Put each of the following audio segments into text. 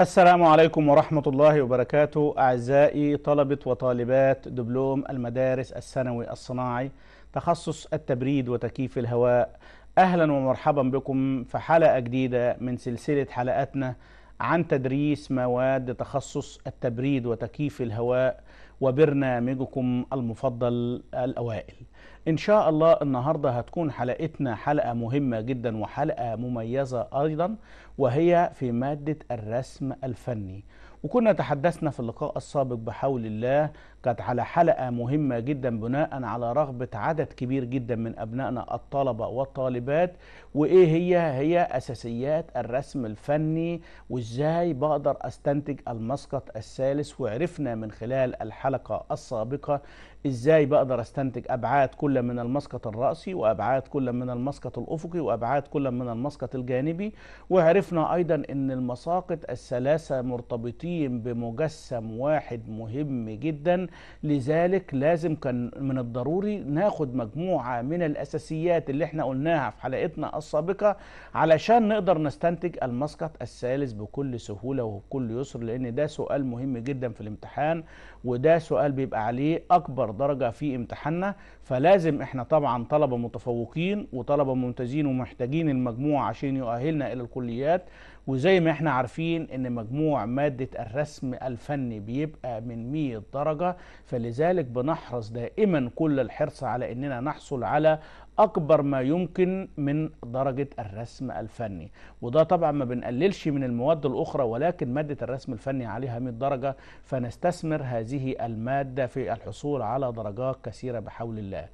السلام عليكم ورحمة الله وبركاته أعزائي طلبة وطالبات دبلوم المدارس الثانوي الصناعي تخصص التبريد وتكييف الهواء. أهلا ومرحبا بكم في حلقة جديدة من سلسلة حلقاتنا عن تدريس مواد تخصص التبريد وتكييف الهواء وبرنامجكم المفضل الأوائل. إن شاء الله النهاردة هتكون حلقتنا حلقة مهمة جدا وحلقة مميزة أيضا وهي في مادة الرسم الفني. وكنا تحدثنا في اللقاء السابق بحول الله كانت على حلقة مهمة جدا بناء على رغبة عدد كبير جدا من أبنائنا الطلبة والطالبات. وإيه هي؟ هي أساسيات الرسم الفني وإزاي بقدر أستنتج المسقط الثالث؟ وعرفنا من خلال الحلقة السابقة إزاي بقدر أستنتج أبعاد كل من المسقط الرأسي وأبعاد كل من المسقط الأفقي وأبعاد كل من المسقط الجانبي. وعرفنا أيضا أن المساقط الثلاثة مرتبطين بمجسم واحد مهم جدا لذلك لازم كان من الضروري ناخد مجموعة من الأساسيات اللي إحنا قلناها في حلقتنا السابقة علشان نقدر نستنتج المسقط الثالث بكل سهولة وبكل يسر لأن ده سؤال مهم جدا في الامتحان وده سؤال بيبقى عليه أكبر درجة في امتحاننا. فلازم إحنا طبعا طلبة متفوقين وطلبة ممتازين ومحتاجين المجموع عشان يؤهلنا إلى الكليات. وزي ما إحنا عارفين إن مجموع مادة الرسم الفني بيبقى من 100 درجة فلذلك بنحرص دائما كل الحرص على إننا نحصل على أكبر ما يمكن من درجة الرسم الفني. وده طبعا ما بنقللش من المواد الأخرى ولكن مادة الرسم الفني عليها 100 درجة فنستثمر هذه المادة في الحصول على درجات كثيرة بحول الله.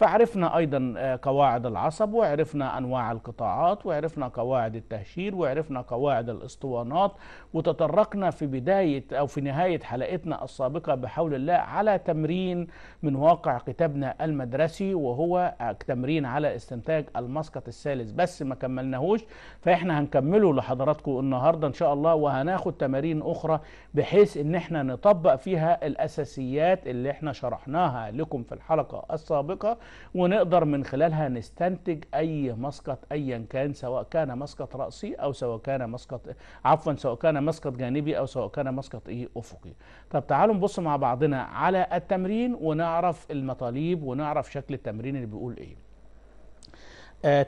فعرفنا أيضا قواعد العصب وعرفنا أنواع القطاعات وعرفنا قواعد التهشير وعرفنا قواعد الاسطوانات وتطرقنا في بداية أو في نهاية حلقتنا السابقة بحول الله على تمرين من واقع كتابنا المدرسي وهو تمرين على استنتاج المسقط الثالث. بس ما كملناهوش فإحنا هنكمله لحضراتكم النهارده إن شاء الله وهناخد تمارين أخرى بحيث إن إحنا نطبق فيها الأساسيات اللي إحنا شرحناها لكم في الحلقة السابقة. ونقدر من خلالها نستنتج أي مسقط ايا كان سواء كان مسقط رأسي أو سواء كان مسقط عفوا سواء كان مسقط جانبي أو سواء كان مسقط إيه أفقي. طب تعالوا نبص مع بعضنا على التمرين ونعرف المطالب ونعرف شكل التمرين اللي بيقول إيه.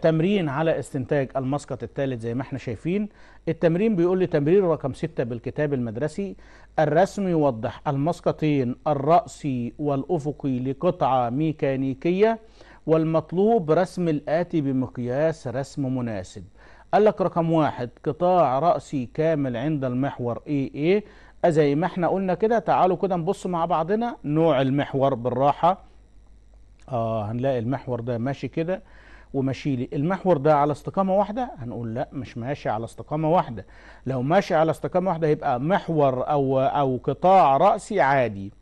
تمرين على استنتاج المسقط الثالث زي ما إحنا شايفين. التمرين بيقول لي تمرين رقم ستة بالكتاب المدرسي. الرسم يوضح المسقطين الرأسي والأفقي لقطعة ميكانيكية والمطلوب رسم الآتي بمقياس رسم مناسب. قال لك رقم واحد قطاع رأسي كامل عند المحور AA زي ما إحنا قلنا كده تعالوا كده نبص مع بعضنا. نوع المحور بالراحة. آه هنلاقي المحور ده ماشي كده. وماشي لي. المحور ده على استقامة واحدة؟ هنقول لا مش ماشي على استقامة واحدة. لو ماشي على استقامة واحدة يبقى محور أو أو قطاع رأسي عادي.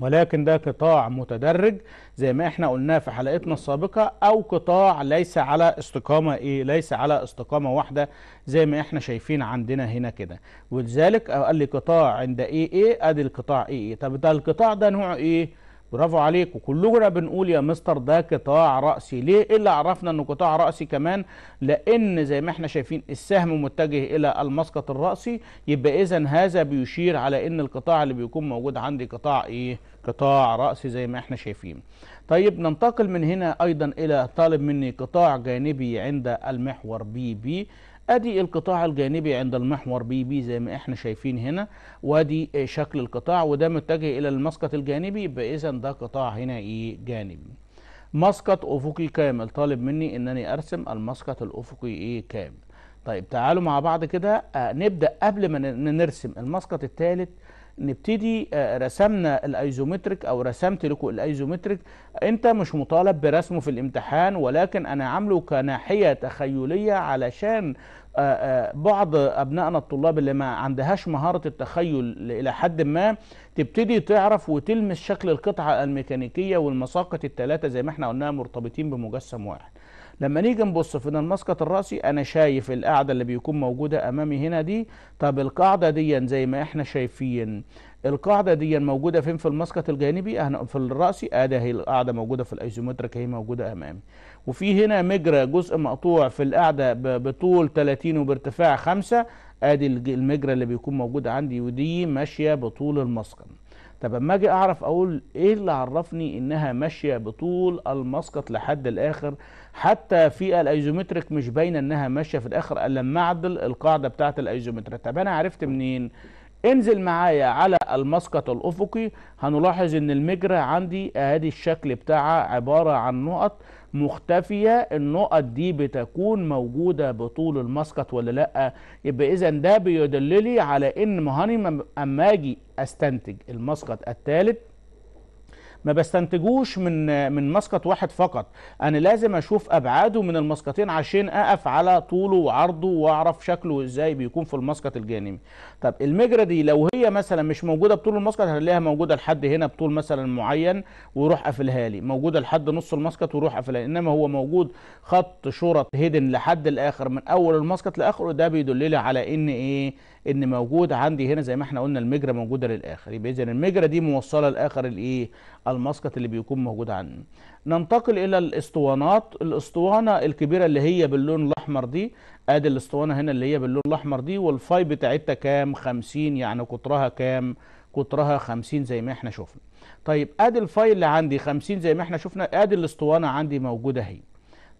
ولكن ده قطاع متدرج زي ما إحنا قلناه في حلقتنا السابقة أو قطاع ليس على استقامة إيه؟ ليس على استقامة واحدة زي ما إحنا شايفين عندنا هنا كده. ولذلك قال لي قطاع عند إيه إيه؟ أدي القطاع إيه إيه. طب ده القطاع ده نوع إيه؟ برافو عليك. وكلنا بنقول يا مستر ده قطاع رأسي. ليه؟ إيه اللي عرفنا إنه قطاع رأسي كمان. لأن زي ما إحنا شايفين السهم متجه إلى المسقط الرأسي. يبقى إذا هذا بيشير على إن القطاع اللي بيكون موجود عندي قطاع إيه؟ قطاع رأسي زي ما إحنا شايفين. طيب ننتقل من هنا أيضا إلى طالب مني قطاع جانبي عند المحور بي بي. ادي القطاع الجانبي عند المحور بي بي زي ما إحنا شايفين هنا وادي شكل القطاع وده متجه إلى المسقط الجانبي يبقى اذا ده قطاع هنا إيه جانبي. مسقط افقي كامل طالب مني انني ارسم المسقط الافقي إيه كامل. طيب تعالوا مع بعض كده آه نبدأ قبل ما نرسم المسقط الثالث نبتدي رسمنا ال isometric أو رسمت لكم ال isometric. انت مش مطالب برسمه في الامتحان ولكن أنا عامله كناحية تخيلية علشان بعض أبنائنا الطلاب اللي ما عندهاش مهارة التخيل إلى حد ما تبتدي تعرف وتلمس شكل القطعة الميكانيكية والمساقط الثلاثه زي ما إحنا قلناها مرتبطين بمجسم واحد. لما نيجي نبص في المسقط الرأسي أنا شايف القاعدة اللي بيكون موجودة أمامي هنا دي. طب القاعدة دي زي ما إحنا شايفين القاعدة دي موجودة فين؟ في المسقط الجانبي. في الرأسي. ادي هي القاعدة موجودة في الأيزومتريك هي موجودة أمامي. وفي هنا مجرى جزء مقطوع في القاعده بطول 30 وبارتفاع 5 آدي المجرى اللي بيكون موجود عندي ودي ماشية بطول المسقط. طب أما أجي أعرف أقول إيه اللي عرفني إنها ماشية بطول المسقط لحد الآخر؟ حتى في ال isometric مش باينة إنها ماشية في الآخر إلا لما أعدل القاعدة بتاعة ال isometric. طب أنا عرفت منين؟ انزل معايا على المسقط الأفقي. هنلاحظ إن المجرى عندي آدي الشكل بتاعها عبارة عن نقط مختفية النقط دي بتكون موجودة بطول المسقط ولا لأ؟ يبقى إذا ده بيدللي على إن إن هنا أما أجي أستنتج المسقط الثالث ما بستنتجوش من من مسقط واحد فقط. أنا لازم أشوف أبعاده من المسقطين عشان أقف على طوله وعرضه وأعرف شكله إزاي بيكون في المسقط الجانبي. طب المجرى دي لو هي مثلا مش موجودة بطول المسقط هنلاقيها موجودة لحد هنا بطول مثلا معين ويروح قافلها لي؟ موجودة لحد نص المسقط ويروح قافلها إنما هو موجود خط شرط هيدن لحد الآخر من أول المسقط لآخره ده بيدل لي على إن إيه إن موجود عندي هنا زي ما إحنا قلنا المجرى موجودة للآخر. يبقى اذا المجرى دي موصلة لآخر الايه المسقط اللي بيكون موجود عندنا. ننتقل إلى الأسطوانات. الأسطوانة الكبيرة اللي هي باللون الأحمر دي. آدي الأسطوانة هنا اللي هي باللون الأحمر دي. وال phi بتاعتها كام؟ 50 يعني قطرها كام؟ قطرها 50 زي ما إحنا شفنا. طيب آدي ال phi اللي عندي 50 زي ما إحنا شفنا. آدي الأسطوانة عندي موجودة أهي.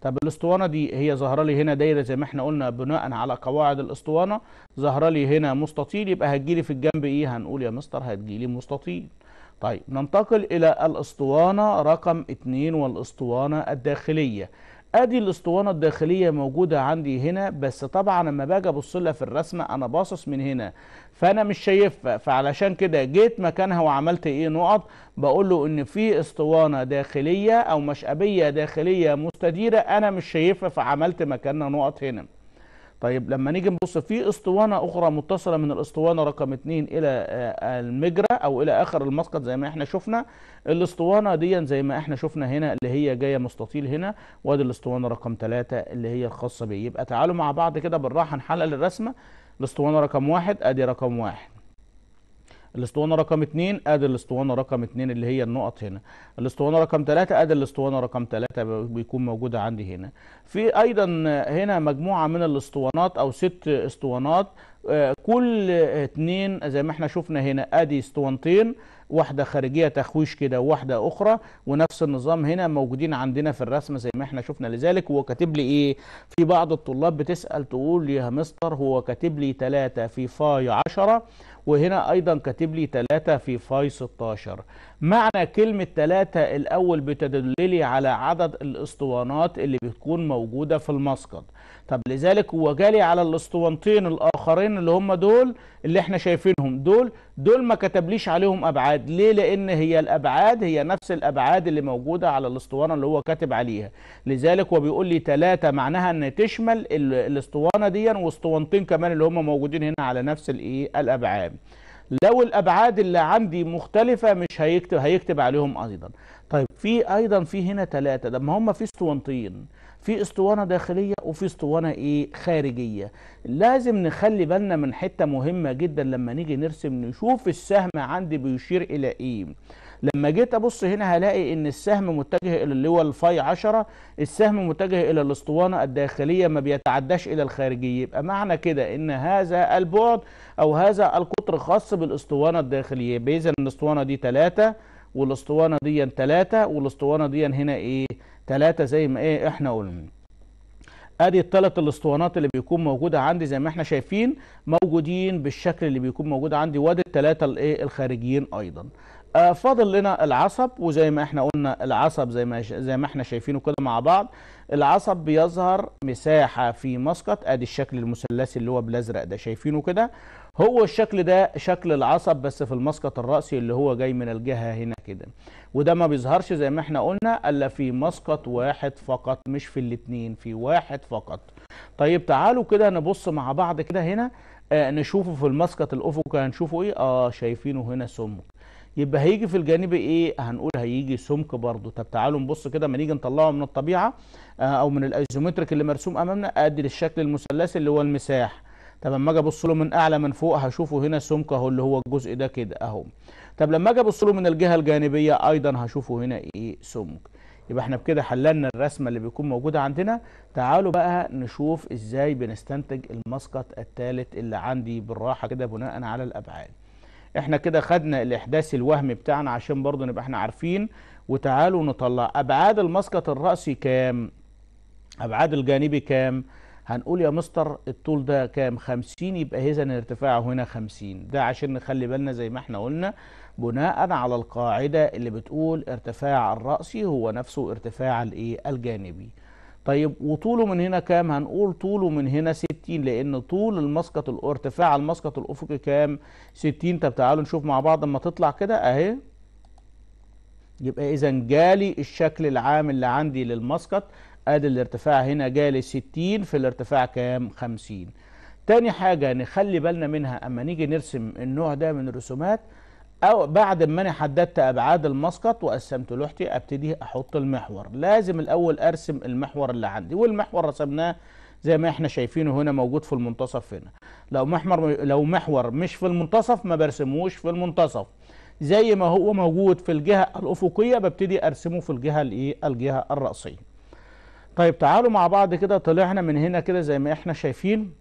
طب الاسطوانة دي هي ظاهرة لي هنا دايرة زي ما إحنا قلنا بناء على قواعد الاسطوانة. ظاهرة لي هنا مستطيل يبقى هتجيلي في الجنب إيه؟ هنقول يا مستر هتجيلي مستطيل. طيب ننتقل إلى الاسطوانة رقم اتنين والاسطوانة الداخلية. ادي الاسطوانة الداخلية موجودة عندي هنا بس طبعا لما باجي ابص لها في الرسمه أنا باصص من هنا فأنا مش شايفها. فعلشان كده جيت مكانها وعملت إيه؟ نقط. بقول له إن في اسطوانة داخلية أو مشقبية داخلية مستديرة أنا مش شايفها فعملت مكانها نقط هنا. طيب لما نيجي نبص في اسطوانة أخرى متصلة من الاسطوانة رقم اتنين إلى آه، المجرى أو إلى آخر المسقط زي ما إحنا شفنا الاسطوانة دي زي ما إحنا شفنا هنا اللي هي جاية مستطيل هنا وادي الاسطوانة رقم ثلاثة اللي هي الخاصة بيه. يبقى تعالوا مع بعض كده بالراحة نحلل الرسمة. الاسطوانة رقم واحد أدي رقم واحد. الاسطوانة رقم اتنين ادي الاسطوانة رقم اتنين اللي هي النقط هنا. الاسطوانة رقم ثلاثة ادي الاسطوانة رقم ثلاثة بيكون موجودة عندي هنا. في أيضا هنا مجموعة من الاسطوانات أو ست اسطوانات آه، كل اتنين زي ما إحنا شفنا هنا ادي اسطوانتين واحدة خارجية تخويش كده وواحده أخرى ونفس النظام هنا موجودين عندنا في الرسمه زي ما إحنا شفنا. لذلك هو كاتب لي إيه؟ في بعض الطلاب بتسأل تقول يا مستر هو كاتب لي 3 في phi 10 وهنا أيضا كاتب لي 3 في phi 16 معنى كلمة 3 الأول بتدللي على عدد الأسطوانات اللي بتكون موجودة في المسقط. طب لذلك هو جالي على الأسطوانتين الآخرين اللي هم دول اللي إحنا شايفينهم. دول دول ما كتبليش عليهم أبعاد. ليه؟ لأن هي الأبعاد هي نفس الأبعاد اللي موجودة على الأسطوانة اللي هو كاتب عليها. لذلك هو بيقول لي 3 معناها إن تشمل ال- الأسطوانة دي واسطوانتين كمان اللي هم موجودين هنا على نفس الايه الأبعاد. لو الأبعاد اللي عندي مختلفة مش هيكتب هيكتب عليهم أيضا. طيب في أيضا في هنا ثلاثة ده ما هم في اسطوانتين. في اسطوانة داخلية وفي اسطوانة إيه؟ خارجية. لازم نخلي بالنا من حتة مهمة جدا لما نيجي نرسم نشوف السهم عندي بيشير إلى إيه. لما جيت أبص هنا هلاقي إن السهم متجه إلى اللي هو ال phi 10 السهم متجه إلى الاسطوانة الداخلية ما بيتعداش إلى الخارجية. يبقى معنى كده إن هذا البعد أو هذا القطر خاص بالاسطوانة الداخلية. اذا الاسطوانة دي 3 والاسطوانة دي 3 والاسطوانة دي هنا إيه؟ 3 زي ما إيه إحنا قلنا. أدي الثلاث الأسطوانات اللي بيكون موجودة عندي زي ما إحنا شايفين موجودين بالشكل اللي بيكون موجود عندي وأدي الثلاثه الإيه الخارجيين أيضا. فاضل لنا العصب وزي ما إحنا قلنا العصب زي ما زي ما إحنا شايفينه كده مع بعض. العصب بيظهر مساحة في مسقط ادي الشكل المثلثي اللي هو بالازرق ده شايفينه كده؟ هو الشكل ده شكل العصب بس في المسقط الرأسي اللي هو جاي من الجهة هنا كده. وده ما بيظهرش زي ما إحنا قلنا الا في مسقط واحد فقط مش في الاتنين في واحد فقط. طيب تعالوا كده نبص مع بعض كده هنا آه نشوفه في المسقط الأفقي هنشوفه إيه؟ آه شايفينه هنا سمك. يبقى هيجي في الجانب إيه؟ هنقول هيجي سمك برضو طب تعالوا نبص كده ما نيجي نطلعه من الطبيعة آه أو من الأيزومتريك اللي مرسوم أمامنا أدي الشكل المثلثي اللي هو المساح. طب لما أجي أبص له من أعلى من فوق هشوفه هنا سمك أهو اللي هو الجزء ده كده أهو. طب لما أجي أبص له من الجهة الجانبية أيضا هشوفه هنا إيه؟ سمك. يبقى إحنا بكده حللنا الرسمة اللي بيكون موجودة عندنا. تعالوا بقى نشوف إزاي بنستنتج المسقط الثالث اللي عندي بالراحة كده بناء على الأبعاد. إحنا كده خدنا الإحداث الوهمي بتاعنا عشان برضه نبقى إحنا عارفين. وتعالوا نطلع. أبعاد المسقط الرأسي كام؟ أبعاد الجانبي كام؟ هنقول يا مستر الطول ده كام؟ 50 يبقى اذا ارتفاعه هنا 50 ده عشان نخلي بالنا زي ما إحنا قلنا بناء على القاعدة اللي بتقول ارتفاع الرأسي هو نفسه ارتفاع الإيه؟ الجانبي. طيب وطوله من هنا كام؟ هنقول طوله من هنا 60 لأن طول المسقط ارتفاع المسقط الأفقي كام؟ 60 طب تعالوا نشوف مع بعض أما تطلع كده أهي. يبقى إذا جالي الشكل العام اللي عندي للمسقط أدي الارتفاع هنا جالي 60 في الارتفاع كام؟ 50 تاني حاجة نخلي بالنا منها أما نيجي نرسم النوع ده من الرسومات أو بعد ما أنا حددت أبعاد المسقط وقسمت لوحتي أبتدي أحط المحور. لازم الأول أرسم المحور اللي عندي والمحور رسمناه زي ما إحنا شايفينه هنا موجود في المنتصف هنا. لو محور لو محور مش في المنتصف ما برسموش في المنتصف. زي ما هو موجود في الجهة الأفقية ببتدي أرسمه في الجهة الإيه؟ الجهة الرأسية. طيب تعالوا مع بعض كده طلعنا من هنا كده زي ما إحنا شايفين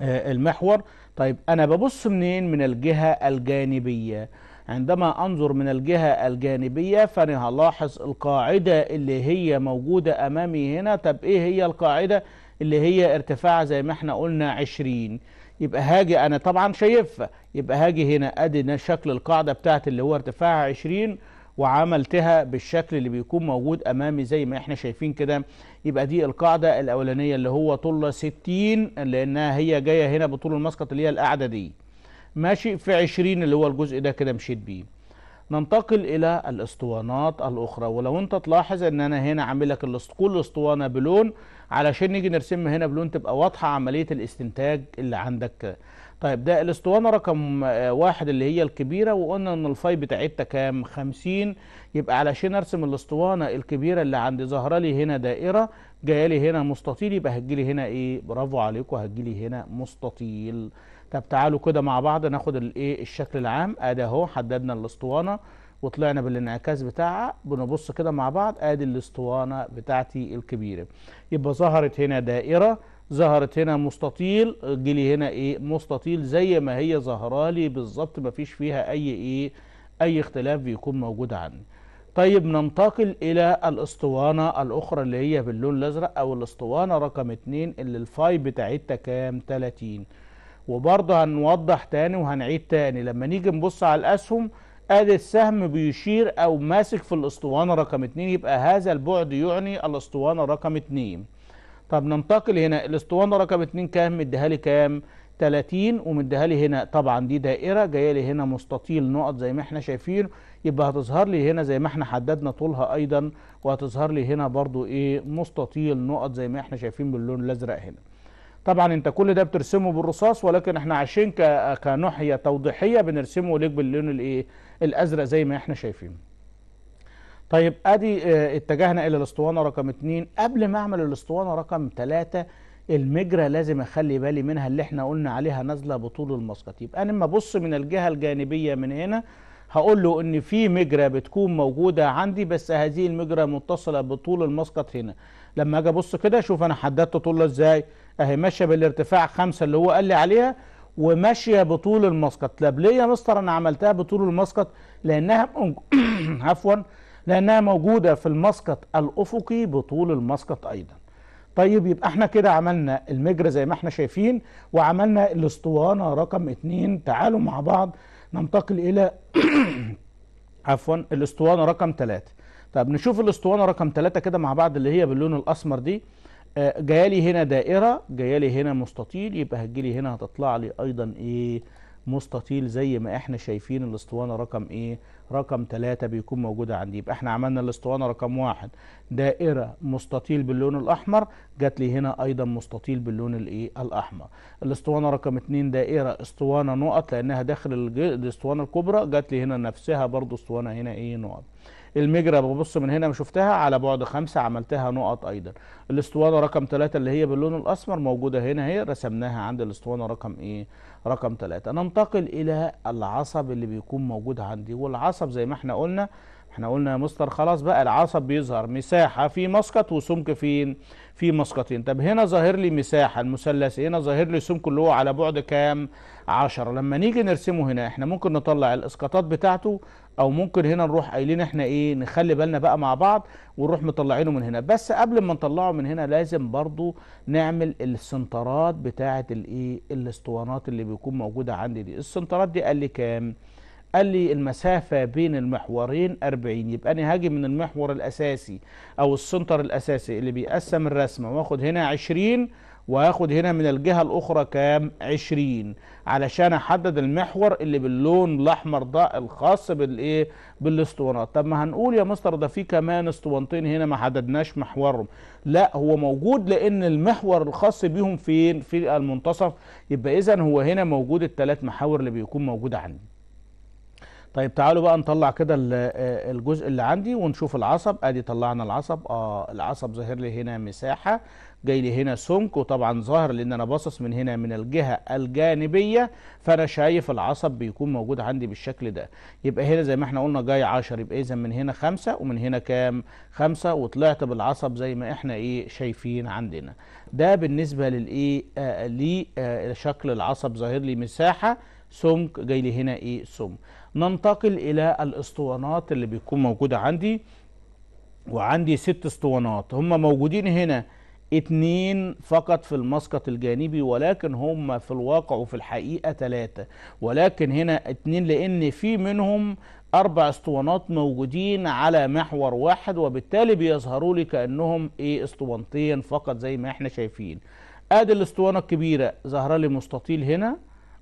آه المحور. طيب أنا ببص منين؟ من الجهة الجانبية. عندما أنظر من الجهة الجانبية فأنا هلاحظ القاعدة اللي هي موجودة أمامي هنا. طب إيه هي القاعدة اللي هي ارتفاع زي ما إحنا قلنا 20 يبقى هاجي أنا طبعا شايفها. يبقى هاجي هنا أدي شكل القاعدة بتاعت اللي هو ارتفاعها 20 وعملتها بالشكل اللي بيكون موجود أمامي زي ما إحنا شايفين كده. يبقى دي القاعدة الأولانية اللي هو طولها 60 لأنها هي جاية هنا بطول المسقط اللي هي القاعدة دي. ماشي في 20 اللي هو الجزء ده كده مشيت بيه. ننتقل إلى الأسطوانات الأخرى. ولو أنت تلاحظ إن أنا هنا عامل لك كل أسطوانة بلون علشان نيجي نرسمها هنا بلون تبقى واضحة عملية الاستنتاج اللي عندك. طيب ده الاسطوانة رقم واحد اللي هي الكبيرة وقلنا إن الفاي بتاعتها كام؟ 50 يبقى علشان أرسم الاسطوانة الكبيرة اللي عندي ظاهره لي هنا دائرة جاية لي هنا مستطيل يبقى هتجي لي هنا إيه؟ برافو عليكم هتجي لي هنا مستطيل. طب تعالوا كده مع بعض ناخد الايه الشكل العام. أدي أهو حددنا الاسطوانة وطلعنا بالانعكاس بتاعها. بنبص كده مع بعض أدي الاسطوانة بتاعتي الكبيرة. يبقى ظهرت هنا دائرة ظهرت هنا مستطيل جيلي هنا إيه؟ مستطيل زي ما هي ظاهرة لي بالظبط مفيش فيها أي إيه؟ أي اختلاف بيكون موجود عندي. طيب ننتقل إلى الأسطوانة الأخرى اللي هي باللون الأزرق أو الأسطوانة رقم اتنين اللي ال phi بتاعتها كام؟ 30 وبرضه هنوضح تاني وهنعيد تاني. لما نيجي نبص على الأسهم آدي السهم بيشير أو ماسك في الأسطوانة رقم اتنين يبقى هذا البعد يعني الأسطوانة رقم اتنين. طب ننتقل هنا الاسطوانة رقم اتنين كام؟ مديها لي كام؟ 30 ومديها لي هنا. طبعا دي دائرة جاية لي هنا مستطيل نقط زي ما إحنا شايفين. يبقى هتظهر لي هنا زي ما إحنا حددنا طولها أيضا وهتظهر لي هنا برضو إيه؟ مستطيل نقط زي ما إحنا شايفين باللون الأزرق هنا. طبعا أنت كل ده بترسمه بالرصاص ولكن إحنا عشان كناحيه توضيحية بنرسمه ليك باللون الإيه؟ الأزرق زي ما إحنا شايفين. طيب ادي آه اتجهنا إلى الاسطوانة رقم اتنين. قبل ما اعمل الاسطوانة رقم ثلاثة المجرى لازم اخلي بالي منها اللي إحنا قلنا عليها نازلة بطول المسقط يبقى أنا لما ابص من الجهة الجانبية من هنا هقول له ان في مجرى بتكون موجودة عندي بس هذه المجرى متصلة بطول المسقط هنا. لما أجي ابص كده شوف أنا حددت طولها إزاي. اهي ماشية بالارتفاع خمسة اللي هو قال لي عليها وماشية بطول المسقط طب ليه يا مستر أنا عملتها بطول المسقط لانها عفوا لأنها موجودة في المسقط الأفقي بطول المسقط أيضا. طيب يبقى إحنا كده عملنا المجرى زي ما إحنا شايفين وعملنا الأسطوانة رقم اتنين. تعالوا مع بعض ننتقل إلى عفوا الأسطوانة رقم ثلاثة طب نشوف الأسطوانة رقم ثلاثة كده مع بعض اللي هي باللون الأسمر دي. آه جايالي هنا دائرة جايالي هنا مستطيل. يبقى هتجيلي هنا هتطلع لي أيضا إيه؟ مستطيل زي ما إحنا شايفين الأسطوانة رقم إيه؟ رقم ثلاثة بيكون موجودة عندي. يبقى إحنا عملنا الاسطوانة رقم واحد. دائرة مستطيل باللون الأحمر جات لي هنا أيضا مستطيل باللون الإيه؟ الأحمر. الاسطوانة رقم اتنين دائرة اسطوانة نقط لأنها داخل الاسطوانة الكبرى جات لي هنا نفسها برضو اسطوانة هنا إيه؟ نقط. المجرى ببص من هنا شفتها على بعد خمسة عملتها نقط أيضا. الاسطوانة رقم ثلاثة اللي هي باللون الأسمر موجودة هنا هي رسمناها عند الاسطوانة رقم إيه؟ رقم ثلاثة ننتقل إلى العصب اللي بيكون موجود عندي. والعصب زي ما إحنا قلنا إحنا قلنا يا مستر خلاص بقى العصب بيظهر مساحة في مسقط وسمك فين؟ في مسقطين. طب هنا ظاهر لي مساحة المثلث هنا ظاهر لي سمك اللي هو على بعد كام؟ عشرة. لما نيجي نرسمه هنا إحنا ممكن نطلع الإسقاطات بتاعته أو ممكن هنا نروح قايلين إحنا إيه نخلي بالنا بقى مع بعض ونروح مطلعينه من هنا. بس قبل ما نطلعه من هنا لازم برضو نعمل السنترات بتاعه الإيه الأسطوانات اللي بيكون موجودة عندي دي. السنترات دي قال لي كام؟ قال لي المسافة بين المحورين 40 يبقى أنا هاجي من المحور الأساسي أو ال center الأساسي اللي بيقسم الرسمة وآخد هنا 20 وهاخد هنا من الجهة الأخرى كام؟ 20 علشان أحدد المحور اللي باللون الأحمر ده الخاص بالإيه؟ بالأسطوانات. طب ما هنقول يا مستر ده في كمان أسطوانتين هنا ما حددناش محورهم. لا هو موجود لأن المحور الخاص بيهم فين؟ في المنتصف. يبقى إذا هو هنا موجود الثلاث محاور اللي بيكون موجودة عندي. طيب تعالوا بقى نطلع كده الجزء اللي عندي ونشوف العصب. ادي طلعنا العصب. آه العصب ظاهر لي هنا مساحة جاي لي هنا سمك وطبعا ظاهر لأن أنا باصص من هنا من الجهة الجانبية فأنا شايف العصب بيكون موجود عندي بالشكل ده. يبقى هنا زي ما إحنا قلنا جاي 10 يبقى اذا من هنا خمسة ومن هنا كام؟ خمسة وطلعت بالعصب زي ما إحنا إيه شايفين عندنا. ده بالنسبة للإيه؟ آه لشكل العصب ظاهر لي مساحة سمك جاي لي هنا إيه؟ سمك. ننتقل إلى الاسطوانات اللي بيكون موجودة عندي. وعندي ست اسطوانات. هم موجودين هنا. اتنين فقط في المسقط الجانبي ولكن هم في الواقع وفي الحقيقة ثلاثة ولكن هنا اتنين لأن في منهم أربع اسطوانات موجودين على محور واحد وبالتالي بيظهروا لي كأنهم إيه اسطوانتين فقط زي ما إحنا شايفين. أدي الاسطوانة الكبيرة ظهر لي مستطيل هنا.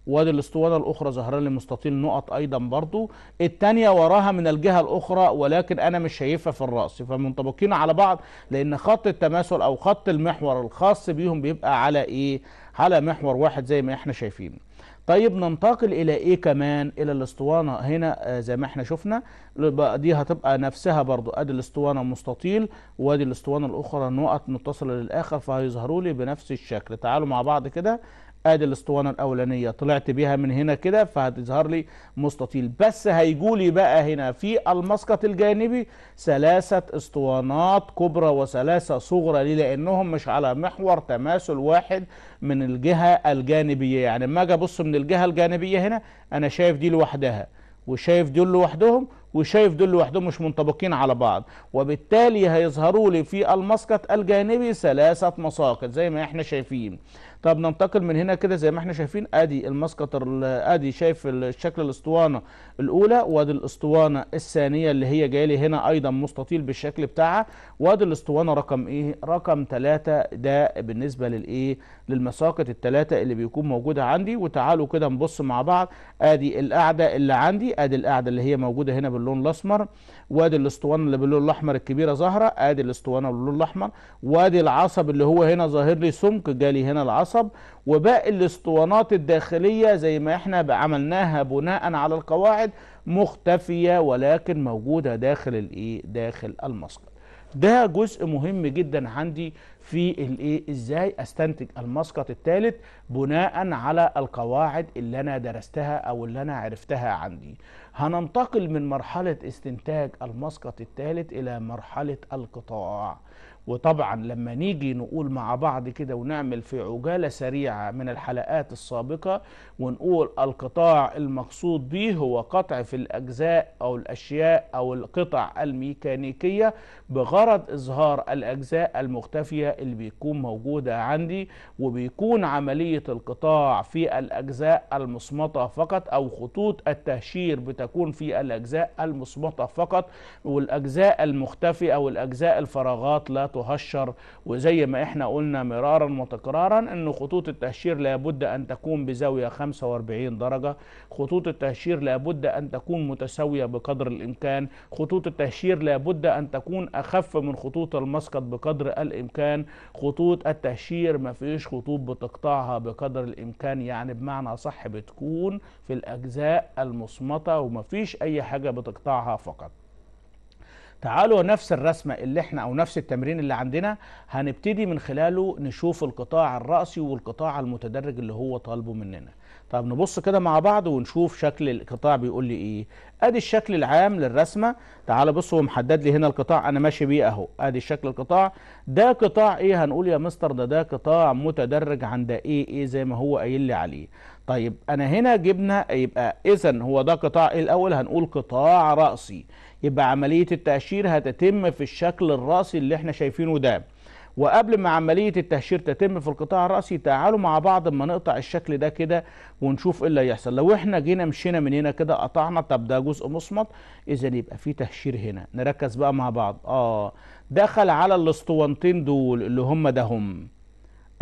وادي الاسطوانة الأخرى ظهر لي مستطيل نقط أيضا برضو. الثانية وراها من الجهة الأخرى ولكن أنا مش شايفها في الرأس. فمنطبقين على بعض لأن خط التماثل أو خط المحور الخاص بيهم بيبقى على إيه؟ على محور واحد زي ما إحنا شايفين. طيب ننتقل إلى إيه كمان؟ إلى الاسطوانة. هنا آه زي ما إحنا شفنا دي هتبقى نفسها برضو. أدي الاسطوانة مستطيل وادي الاسطوانة الأخرى نقط متصلة للآخر فهيظهروا لي بنفس الشكل. تعالوا مع بعض كده آدي الأسطوانة الأولانية. طلعت بيها من هنا كده فهتظهر لي مستطيل. بس هيجولي بقى هنا في المسقط الجانبي ثلاثة أسطوانات كبرى وثلاثة صغرى ليه؟ لأنهم مش على محور تماثل واحد من الجهة الجانبية. يعني اما أجي أبص من الجهة الجانبية هنا أنا شايف دي لوحدها وشايف دول لوحدهم وشايف دول لوحدهم مش منطبقين على بعض. وبالتالي هيظهروا لي في المسقط الجانبي ثلاثة مساقط زي ما إحنا شايفين. طب ننتقل من هنا كده زي ما إحنا شايفين آدي المسقط آدي شايف الشكل الأسطوانة الأولى وادي الأسطوانة الثانية اللي هي جاية لي هنا أيضا مستطيل بالشكل بتاعها. وادي الأسطوانة رقم إيه؟ رقم ثلاثة ده بالنسبة للإيه؟ للمساقط الثلاثه اللي بيكون موجودة عندي وتعالوا كده نبص مع بعض. آدي القاعدة اللي عندي آدي القاعدة اللي هي موجودة هنا باللون الأسمر وآدي الأسطوانة اللي باللون الأحمر الكبيرة ظاهره آدي الأسطوانة باللون الأحمر وآدي العصب اللي هو هنا ظاهر لي سمك جالي هنا العصب وباقي الأسطوانات الداخلية زي ما إحنا عملناها بناء على القواعد مختفية ولكن موجودة داخل الإيه؟ داخل المسقط. ده جزء مهم جدا عندي في الإيه إزاي أستنتج المسقط الثالث بناء على القواعد اللي أنا درستها أو اللي أنا عرفتها عندي. هننتقل من مرحلة استنتاج المسقط الثالث إلى مرحلة القطاع. وطبعا لما نيجي نقول مع بعض كده ونعمل في عجالة سريعة من الحلقات السابقة ونقول القطاع المقصود به هو قطع في الأجزاء أو الأشياء أو القطع الميكانيكية بغرض إظهار الأجزاء المختفية اللي بيكون موجودة عندي وبيكون عملية القطاع في الأجزاء المصمتة فقط أو خطوط التهشير بتكون في الأجزاء المصمتة فقط والأجزاء المختفية أو الأجزاء الفراغات لا تهشر وزي ما إحنا قلنا مرارا وتكرارا إن خطوط التهشير لابد أن تكون بزاوية 45 درجة. خطوط التهشير لابد أن تكون متساوية بقدر الإمكان. خطوط التهشير لابد أن تكون أخف من خطوط المسقط بقدر الإمكان. خطوط التهشير ما فيش خطوط بتقطعها بقدر الإمكان يعني بمعنى صح بتكون في الأجزاء المصمتة وما فيش أي حاجة بتقطعها فقط. تعالوا نفس الرسمة اللي إحنا أو نفس التمرين اللي عندنا هنبتدي من خلاله نشوف القطاع الرأسي والقطاع المتدرج اللي هو طالبه مننا. طب نبص كده مع بعض ونشوف شكل القطاع بيقول لي إيه. أدي الشكل العام للرسمة. تعال بص هو محدد لي هنا القطاع أنا ماشي بيه أهو. أدي الشكل القطاع. ده قطاع إيه؟ هنقول يا مستر ده ده قطاع متدرج عند إيه إيه زي ما هو قايل لي عليه. طيب أنا هنا جبنا يبقى اذا هو ده قطاع إيه الأول؟ هنقول قطاع رأسي. يبقى عملية التهشير هتتم في الشكل الرأسي اللي إحنا شايفينه ده. وقبل ما عملية التهشير تتم في القطاع الرأسي تعالوا مع بعض اما نقطع الشكل ده كده ونشوف إيه اللي هيحصل. لو إحنا جينا مشينا من هنا كده قطعنا طب ده جزء مصمت اذا يبقى في تهشير هنا. نركز بقى مع بعض. آه دخل على الأسطوانتين دول اللي هم ده هم.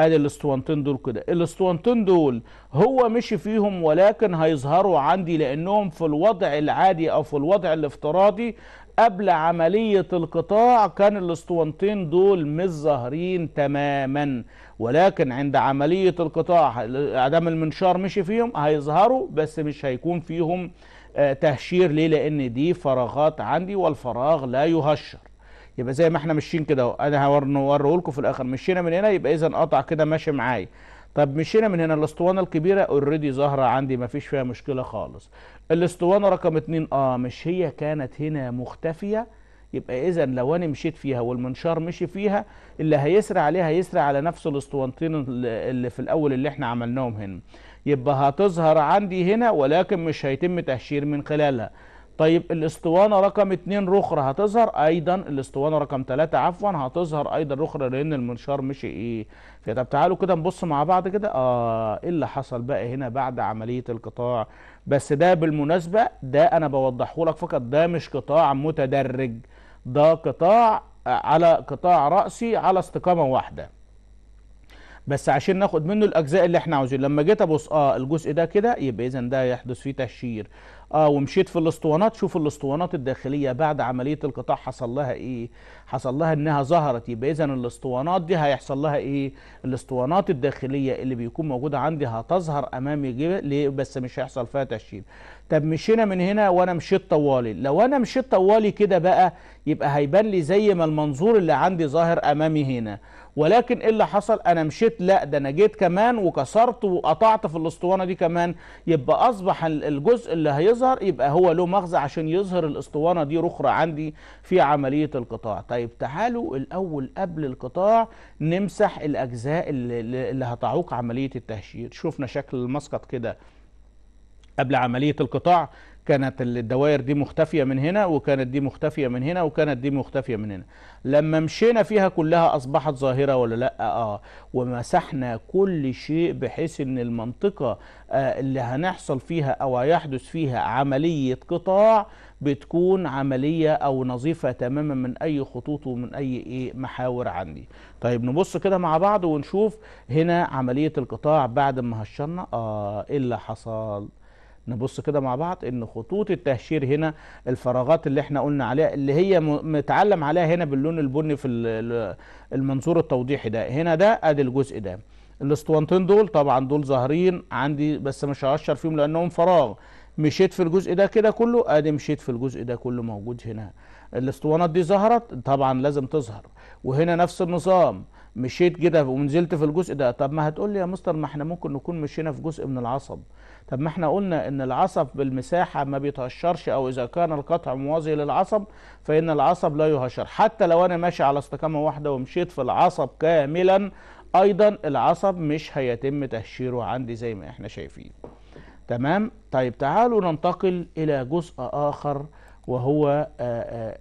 ادي الاسطوانتين دول كده. الاسطوانتين دول هو مشي فيهم ولكن هيظهروا عندي لأنهم في الوضع العادي أو في الوضع الافتراضي قبل عملية القطاع كان الاسطوانتين دول مش ظاهرين تماما. ولكن عند عملية القطاع عدم المنشار مشي فيهم هيظهروا بس مش هيكون فيهم آه تهشير ليه؟ لأن دي فراغات عندي والفراغ لا يهشر. يبقى زي ما إحنا ماشيين كده أنا هوريه لكم في الآخر. مشينا من هنا يبقى اذا قطع كده ماشي معايا. طب مشينا من هنا. الأسطوانة الكبيرة اوريدي ظاهرة عندي ما فيش فيها مشكلة خالص. الأسطوانة رقم اتنين آه مش هي كانت هنا مختفية؟ يبقى اذا لو أنا مشيت فيها والمنشار مشي فيها اللي هيسرع عليها هيسرع على نفس الأسطوانتين اللي في الأول اللي إحنا عملناهم هنا. يبقى هتظهر عندي هنا ولكن مش هيتم تهشير من خلالها. طيب الاسطوانة رقم اتنين رخرة هتظهر أيضا. الاسطوانة رقم تلاتة عفوا هتظهر أيضا رخرة لأن المنشار مشي إيه؟ طب تعالوا كده نبص مع بعض كده. آه إيه اللي حصل بقى هنا بعد عملية القطاع؟ بس ده بالمناسبة ده أنا بوضحه لك فقط ده مش قطاع متدرج ده قطاع على قطاع رأسي على استقامة واحدة. بس عشان ناخد منه الأجزاء اللي إحنا عاوزين لما جيت أبص آه الجزء ده كده يبقى اذا ده يحدث فيه تهشير آه ومشيت في الأسطوانات. شوف الأسطوانات الداخلية بعد عملية القطاع حصل لها إيه؟ حصل لها إنها ظهرت. يبقى اذا الأسطوانات دي هيحصل لها إيه؟ الأسطوانات الداخلية اللي بيكون موجودة عندي هتظهر امامي ليه؟ بس مش هيحصل فيها تهشير طب مشينا من هنا وأنا مشيت طوالي. لو أنا مشيت طوالي كده بقى يبقى هيبان لي زي ما المنظور اللي عندي ظاهر أمامي هنا. ولكن إيه اللي حصل؟ أنا مشيت لا ده أنا جيت كمان وكسرت وقطعت في الأسطوانة دي كمان. يبقى أصبح الجزء اللي هيظهر يبقى هو له مغزى عشان يظهر الأسطوانة دي رخرة عندي في عملية القطاع. طيب تعالوا الأول قبل القطاع نمسح الأجزاء اللي, اللي هتعوق عملية التهشير. شفنا شكل المسقط كده قبل عملية القطاع. كانت الدوائر دي مختفية من هنا وكانت دي مختفية من هنا وكانت دي مختفية من هنا. لما مشينا فيها كلها أصبحت ظاهرة ولا لأ؟ آه. ومسحنا كل شيء بحيث إن المنطقة آه اللي هنحصل فيها أو هيحدث فيها عملية قطاع بتكون عملية أو نظيفة تماما من أي خطوط ومن أي إيه محاور عندي. طيب نبص كده مع بعض ونشوف هنا عملية القطاع بعد ما هشرنا. آه إيه اللي حصل؟ نبص كده مع بعض إن خطوط التهشير هنا الفراغات اللي إحنا قلنا عليها اللي هي متعلم عليها هنا باللون البني في المنظور التوضيحي ده. هنا ده أدي الجزء ده. الاسطوانتين دول طبعا دول ظاهرين عندي بس مش هقشر فيهم لأنهم فراغ. مشيت في الجزء ده كده كله أدي مشيت في الجزء ده كله موجود هنا. الاسطوانات دي ظهرت طبعا لازم تظهر. وهنا نفس النظام. مشيت كده ونزلت في الجزء ده. طب ما هتقول لي يا مستر ما إحنا ممكن نكون مشينا في جزء من العصب. طب ما إحنا قلنا إن العصب بالمساحة ما بيتهشرش أو إذا كان القطع موازي للعصب فإن العصب لا يهشر. حتى لو أنا ماشي على استقامة واحدة ومشيت في العصب كاملا أيضا العصب مش هيتم تهشيره عندي زي ما إحنا شايفين. تمام؟ طيب تعالوا ننتقل إلى جزء آخر وهو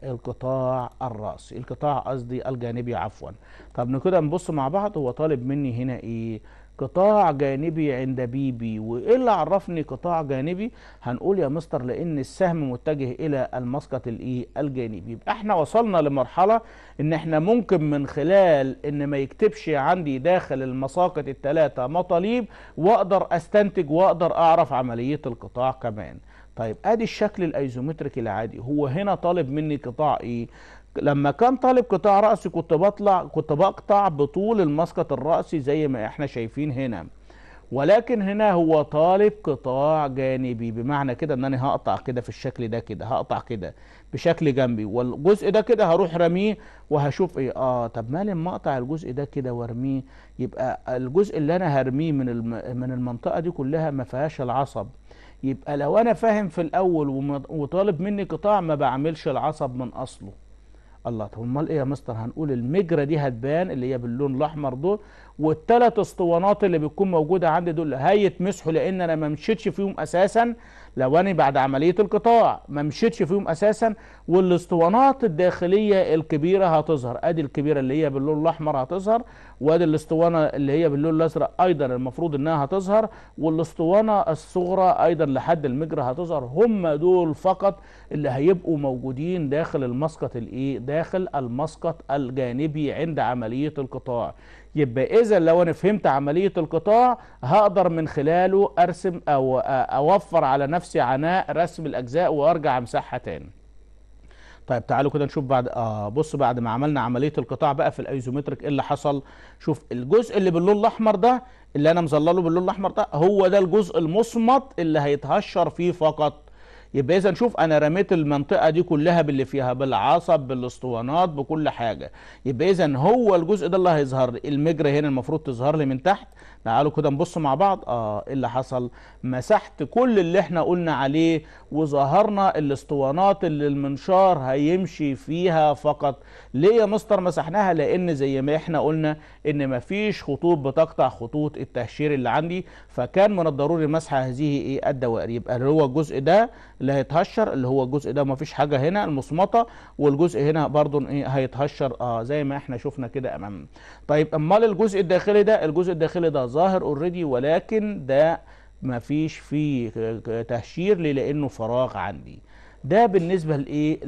القطاع الرأسي. القطاع قصدي الجانبي عفوا. طب كده نبص مع بعض هو طالب مني هنا إيه؟ قطاع جانبي عند بيبي وايه اللي عرفني قطاع جانبي هنقول يا مستر لأن السهم متجه إلى المسقط الإيه؟ الجانبي. يبقى إحنا وصلنا لمرحلة إن إحنا ممكن من خلال إن ما يكتبش عندي داخل المساقط الثلاثه مطالب وأقدر أستنتج وأقدر أعرف عملية القطاع كمان. طيب أدي الشكل الأيزومتريك العادي. هو هنا طالب مني قطاع إيه؟ لما كان طالب قطاع رأسي كنت بطلع كنت بقطع بطول المسقط الرأسي زي ما إحنا شايفين هنا. ولكن هنا هو طالب قطاع جانبي بمعنى كده إن أنا هقطع كده في الشكل ده كده هقطع كده بشكل جنبي. والجزء ده كده هروح رميه وهشوف إيه؟ آه طب ما لما أقطع الجزء ده كده وأرميه؟ يبقى الجزء اللي أنا هرميه من الم... من المنطقة دي كلها ما فيهاش العصب. يبقى لو أنا فاهم في الأول وطالب مني قطاع ما بعملش العصب من أصله. الله طب امال إيه يا مستر؟ هنقول المجرة دي هتبان اللي هي باللون الأحمر دول والثلاث أسطوانات اللي بتكون موجودة عندي دول هيتمسحوا لأن أنا ما مشيتش فيهم أساسا. لو أنا بعد عملية القطاع ما مشيتش فيهم أساسا والاسطوانات الداخلية الكبيرة هتظهر. ادي الكبيرة اللي هي باللون الأحمر هتظهر وادي الاسطوانة اللي هي باللون الأزرق أيضا المفروض إنها هتظهر والاسطوانة الصغرى أيضا لحد المجرى هتظهر. هم دول فقط اللي هيبقوا موجودين داخل المسقط الإيه؟ داخل المسقط الجانبي عند عملية القطاع. يبقى اذا لو أنا فهمت عملية القطاع هقدر من خلاله أرسم أو أوفر على نفسي عناء رسم الأجزاء وأرجع أمسحها تاني. طيب تعالوا كده نشوف بعد آه بص بعد ما عملنا عملية القطاع بقى في الأيزومتريك إيه اللي حصل. شوف الجزء اللي باللون الأحمر ده اللي أنا مظلله باللون الأحمر ده هو ده الجزء المصمت اللي هيتهشر فيه فقط. يبقى إذا نشوف أنا رميت المنطقة دي كلها باللي فيها بالعصب بالأسطوانات بكل حاجة. يبقى إذا هو الجزء ده اللي هيظهر لي. المجرى هنا المفروض تظهر لي من تحت. تعالوا كده نبص مع بعض. آه إيه اللي حصل؟ مسحت كل اللي إحنا قلنا عليه وظهرنا الأسطوانات اللي المنشار هيمشي فيها فقط. ليه يا مستر مسحناها؟ لأن زي ما إحنا قلنا إن مفيش خطوط بتقطع خطوط التهشير اللي عندي. فكان من الضروري مسح هذه إيه؟ الدوائر. يبقى اللي هو الجزء ده اللي هيتهشر اللي هو الجزء ده مفيش حاجة هنا المصمطة والجزء هنا برضو إيه؟ هيتهشر. آه زي ما إحنا شفنا كده امامنا طيب أمال الجزء الداخلي ده؟ الجزء الداخلي ده ظاهر اوريدي ولكن ده مفيش فيه تهشير ليه؟ لأنه فراغ عندي. ده بالنسبة لإيه؟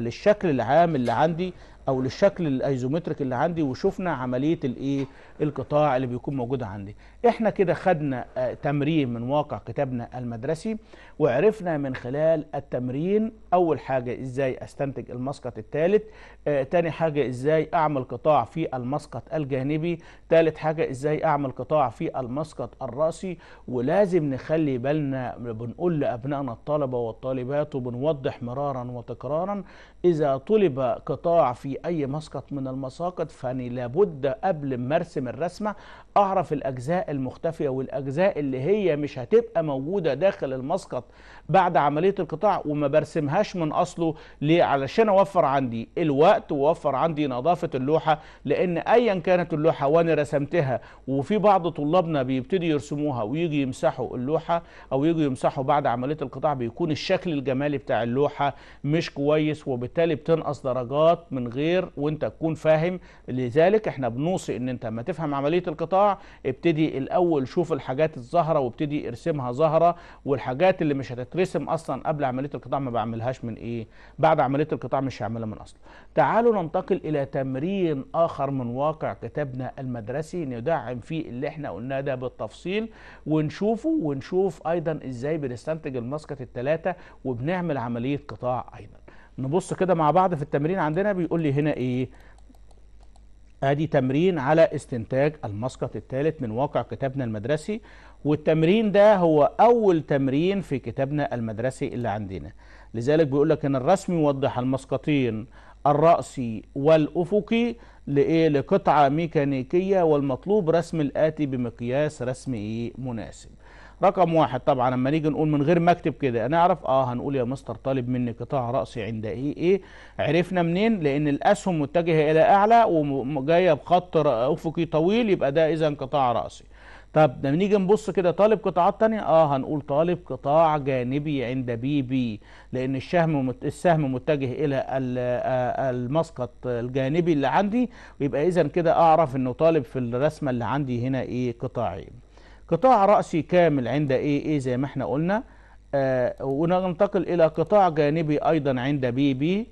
للشكل العام اللي عندي أو للشكل الايزومتريك اللي عندي وشفنا عملية الإيه؟ القطاع اللي بيكون موجود عندي. إحنا كده خدنا آه، تمرين من واقع كتابنا المدرسي وعرفنا من خلال التمرين أول حاجة إزاي أستنتج المسقط الثالث آه، تاني حاجة إزاي أعمل قطاع في المسقط الجانبي ثالث حاجة إزاي أعمل قطاع في المسقط الرأسي ولازم نخلي بالنا بنقول لأبنائنا الطلبة والطالبات وبنوضح مرارا وتكرارا إذا طلب قطاع في أي مسقط من المساقط فاني لابد قبل ما أرسم الرسمة أعرف الأجزاء المختفية والأجزاء اللي هي مش هتبقى موجودة داخل المسقط بعد عملية القطاع وما برسمهاش من أصله. ليه؟ علشان أوفر عندي الوقت وأوفر عندي نظافة اللوحة لأن ايا كانت اللوحة وأنا رسمتها وفي بعض طلابنا بيبتدي يرسموها ويجي يمسحوا اللوحة أو يجوا يمسحوا بعد عملية القطاع بيكون الشكل الجمالي بتاع اللوحة مش كويس وبالتالي بتنقص درجات من غير وأنت تكون فاهم. لذلك إحنا بنوصي إن أنت لما تفهم عملية القطاع ابتدي الأول شوف الحاجات الظاهرة وابتدي ارسمها ظاهرة والحاجات اللي مش هتترسم أصلا قبل عملية القطاع ما بعملهاش من إيه؟ بعد عملية القطاع مش هعملها من اصله تعالوا ننتقل إلى تمرين آخر من واقع كتابنا المدرسي ندعم فيه اللي إحنا قلناه ده بالتفصيل ونشوفه ونشوف أيضا إزاي بنستنتج المسقط الثلاثه وبنعمل عملية قطاع أيضا. نبص كده مع بعض في التمرين عندنا بيقول لي هنا إيه؟ ادي تمرين على استنتاج المسقط الثالث من واقع كتابنا المدرسي والتمرين ده هو أول تمرين في كتابنا المدرسي اللي عندنا. لذلك بيقول لك إن الرسم يوضح المسقطين الرأسي والأفقي لإيه؟ لقطعة ميكانيكية والمطلوب رسم الآتي بمقياس رسم إيه مناسب. رقم واحد طبعا لما نيجي نقول من غير ما اكتب كده نعرف آه هنقول يا مستر طالب مني قطاع رأسي عند إيه إيه عرفنا منين؟ لأن الأسهم متجهة إلى أعلى وجاية بخط أفقي طويل يبقى ده اذا قطاع رأسي. طب لما نيجي نبص كده طالب قطاعات تانية آه هنقول طالب قطاع جانبي عند بي بي لأن السهم السهم متجه إلى ال- آه، المسقط الجانبي اللي عندي ويبقى اذا كده أعرف إنه طالب في الرسمة اللي عندي هنا إيه قطاعين. قطاع رأسي كامل عند A A زي ما إحنا قلنا. آه وننتقل إلى قطاع جانبي أيضا عند B B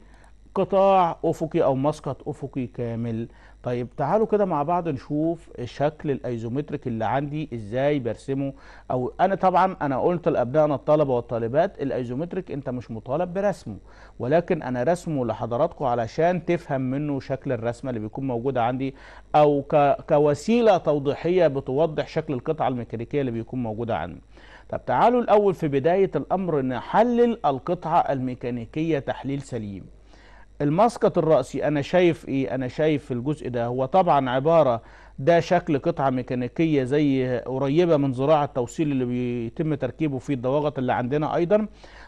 قطاع أفقي أو مسقط أفقي كامل. طيب تعالوا كده مع بعض نشوف شكل ال isometric اللي عندي إزاي برسمه. أو أنا طبعا أنا قلت لأبنائنا الطلبة والطالبات الأيزومتريك أنت مش مطالب برسمه. ولكن أنا رسمه لحضراتكم علشان تفهم منه شكل الرسمة اللي بيكون موجودة عندي أو. كوسيلة توضيحية بتوضح شكل القطعة الميكانيكية اللي بيكون موجودة عندي. طب تعالوا الأول في بداية الأمر نحلل القطعة الميكانيكية تحليل سليم. المسقط الرأسي أنا شايف إيه؟ أنا شايف الجزء ده. هو طبعا عبارة ده شكل قطعة ميكانيكية زي قريبة من ذراع التوصيل اللي بيتم تركيبه في الضواغط اللي عندنا أيضا.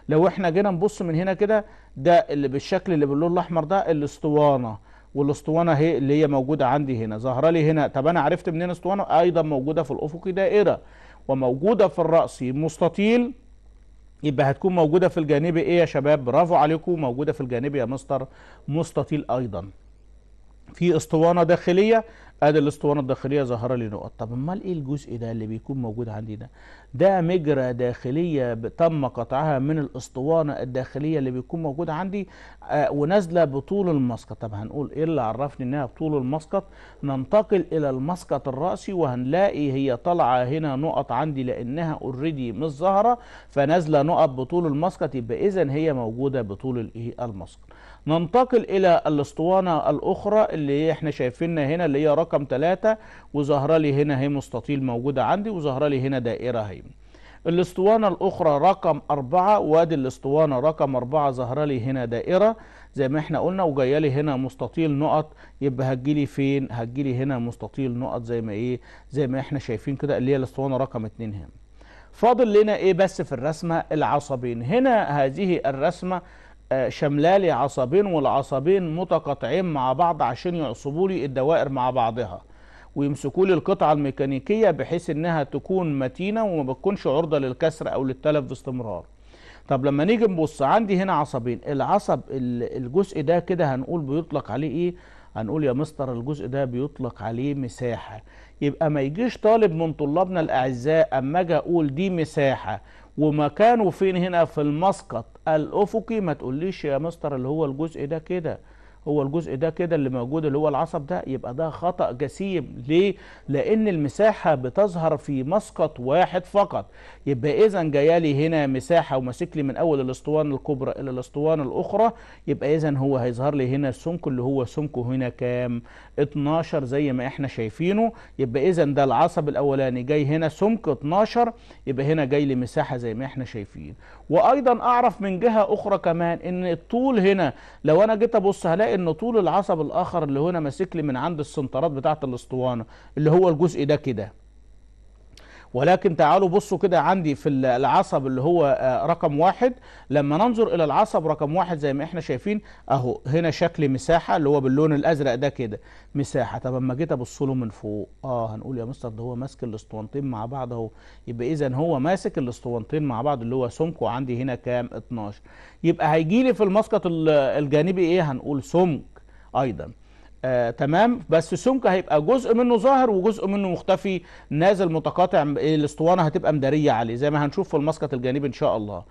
لو إحنا جينا نبص من هنا كده ده اللي بالشكل اللي باللون الأحمر ده الاسطوانة. والاسطوانة هي اللي هي موجودة عندي هنا. ظاهرة لي هنا. طب أنا عرفت منين اسطوانة؟ أيضا موجودة في الأفق دائرة وموجودة في الرأس مستطيل يبقى هتكون موجودة في الجانب إيه يا شباب؟ برافو عليكم موجودة في الجانب يا مستر مستطيل أيضا. في أسطوانة داخلية آدي الاسطوانة الداخلية ظاهرة لي نقط. طب أمال إيه الجزء ده اللي بيكون موجود عندي ده ده مجرى داخلية تم قطعها من الاسطوانة الداخلية اللي بيكون موجود عندي آه ونازلة بطول المسقط. طب هنقول إيه اللي عرفني إنها بطول المسقط؟ ننتقل إلى المسقط الرأسي وهنلاقي هي طالعة هنا نقط عندي لأنها اوريدي مش ظاهرة فنازلة نقط بطول المسقط. يبقى اذا هي موجودة بطول الإيه؟ المسقط. ننتقل إلى الأسطوانة الأخرى اللي إحنا شايفينها هنا اللي هي رقم ثلاثة وظاهرة لي هنا هي مستطيل موجودة عندي وظاهرة لي هنا دائرة هي الأسطوانة الأخرى رقم أربعة وادي الأسطوانة رقم أربعة ظاهرة لي هنا دائرة. زي ما إحنا قلنا وجاية لي هنا مستطيل نقط يبقى هتجيلي فين؟ هتجيلي هنا مستطيل نقط زي ما إيه؟ زي ما إحنا شايفين كده اللي هي الأسطوانة رقم اتنين هنا. فاضل لنا إيه بس في الرسمة؟ العصبين. هنا هذه الرسمة شملالي عصبين والعصبين متقاطعين مع بعض عشان يعصبوا لي الدوائر مع بعضها ويمسكوا لي القطعة الميكانيكية بحيث إنها تكون متينة وما بتكونش عرضة للكسر أو للتلف باستمرار طب لما نيجي نبص عندي هنا عصبين العصب الجزء ده كده هنقول بيطلق عليه إيه؟ هنقول يا مستر الجزء ده بيطلق عليه مساحة. يبقى ما يجيش طالب من طلابنا الأعزاء أما أجي أقول دي مساحة ومكانه فين هنا في المسقط الأفقي؟ ما تقوليش يا مستر اللي هو الجزء ده كده. هو الجزء ده كده اللي موجود اللي هو العصب ده يبقى ده خطأ جسيم ليه؟ لأن المساحة بتظهر في مسقط واحد فقط يبقى إذا جايالي هنا مساحة وماسك لي من أول الأسطوانة الكبرى إلى الأسطوانة الأخرى يبقى إذا هو هيظهر لي هنا السمك اللي هو سمكه هنا كام؟ 12 زي ما إحنا شايفينه يبقى إذا ده العصب الأولاني جاي هنا سمك 12 يبقى هنا جاي لي مساحة زي ما إحنا شايفين وأيضا أعرف من جهة أخرى كمان إن الطول هنا لو أنا جيت أبص هلاقي إن طول العصب الآخر اللي هنا ماسك لي من عند السنترات بتاعة الأسطوانة اللي هو الجزء ده كده. ولكن تعالوا بصوا كده عندي في العصب اللي هو رقم واحد. لما ننظر إلى العصب رقم واحد زي ما إحنا شايفين أهو هنا شكل مساحة اللي هو باللون الأزرق ده كده مساحة. طب أما جيت أبص له من فوق آه هنقول يا مستر ده هو ماسك الاسطوانتين مع بعض أهو. يبقى اذا هو ماسك الاسطوانتين مع بعض اللي هو سمك وعندي هنا كام؟ 12 يبقى هيجي لي في المسقط الجانبي إيه؟ هنقول سمك أيضا. آه، تمام. بس سمك هيبقى جزء منه ظاهر وجزء منه مختفي. نازل متقاطع الاسطوانة هتبقى مدارية عليه زي ما هنشوف في المسقط الجانبي إن شاء الله.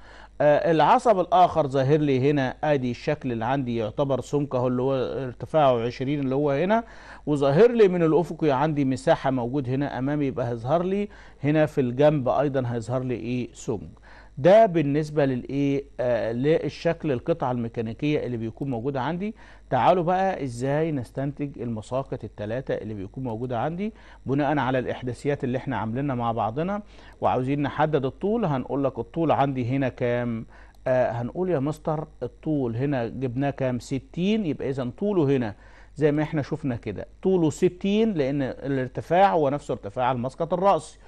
آه العصب الآخر ظاهر لي هنا أدي الشكل اللي عندي يعتبر سمك اهو اللي هو ارتفاعه 20 اللي هو هنا. وظاهر لي من الأفقي عندي مساحة موجود هنا أمامي يبقى هيظهر لي هنا في الجنب أيضا هيظهر لي إيه سمك ده بالنسبة للإيه؟ آه للشكل القطعة الميكانيكية اللي بيكون موجودة عندي. تعالوا بقى إزاي نستنتج المساقط الثلاثه اللي بيكون موجودة عندي بناء على الإحداثيات اللي إحنا عاملينها مع بعضنا. وعاوزين نحدد الطول هنقول لك الطول عندي هنا كام؟ آه هنقول يا مستر الطول هنا جبناه كام؟ 60 يبقى اذا طوله هنا. زي ما إحنا شفنا كده طوله 60 لأن الارتفاع هو نفسه ارتفاع المسقط الرأسي.